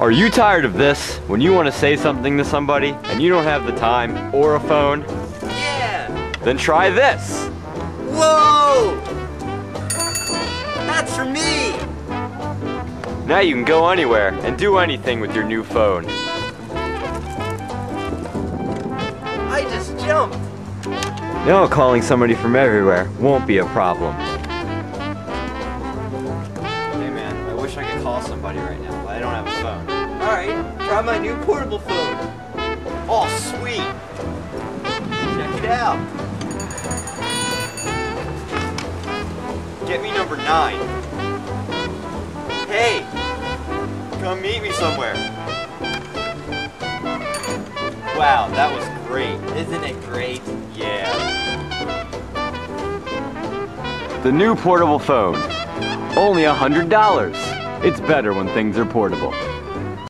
Are you tired of this? When you want to say something to somebody and you don't have the time or a phone? Yeah! Then try this. Whoa! That's for me! Now you can go anywhere and do anything with your new phone. I just jumped! Now calling somebody from everywhere won't be a problem. Call somebody right now, but I don't have a phone. Alright, try my new portable phone. Oh, sweet! Check it out. Get me number nine. Hey, come meet me somewhere. Wow, that was great. Isn't it great? Yeah. The new portable phone. Only a $100. It's better when things are portable.